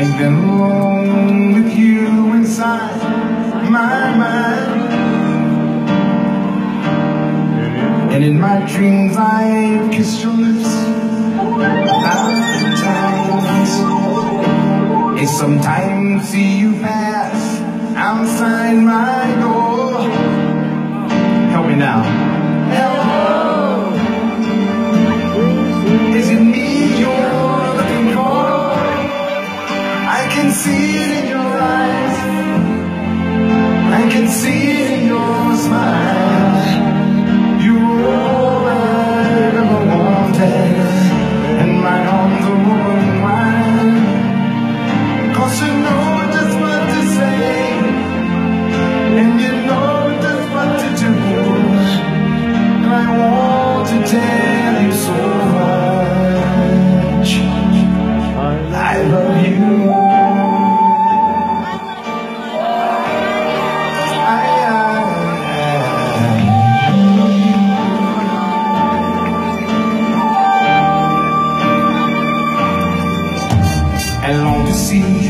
Ain't been alone with you inside my mind. And in my dreams I've kissed your lips a thousand times. And sometimes see you pass outside my door. Help me now. see sim.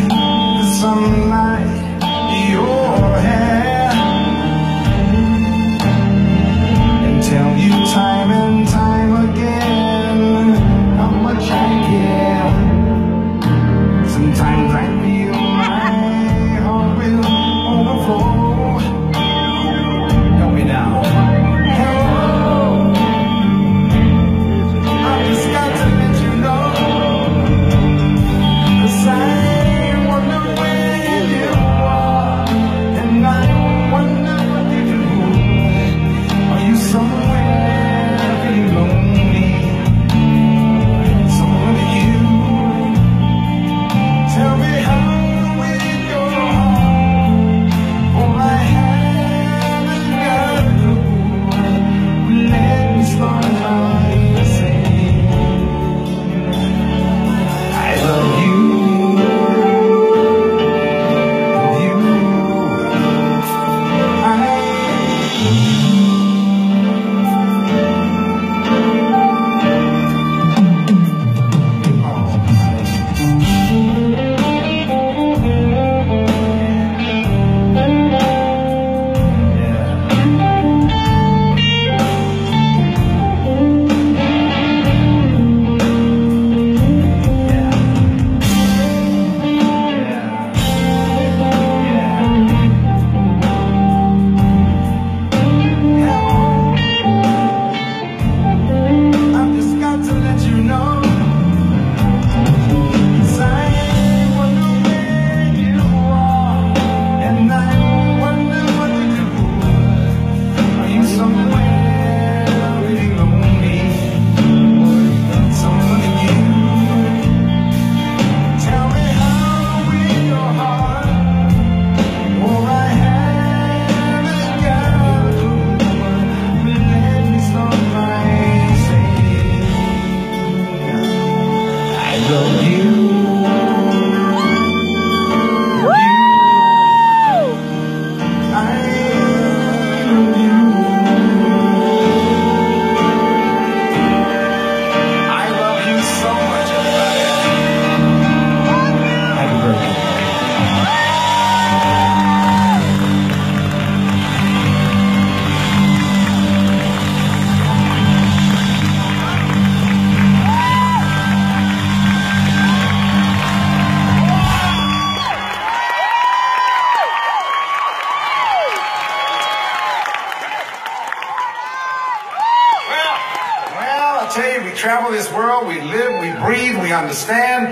we travel this world, we live, we breathe, we understand.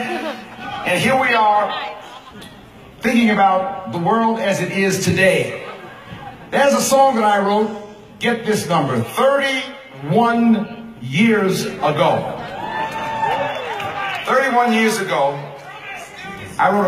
And here we are thinking about the world as it is today. There's a song that I wrote, get this number, 31 years ago. 31 years ago, I wrote a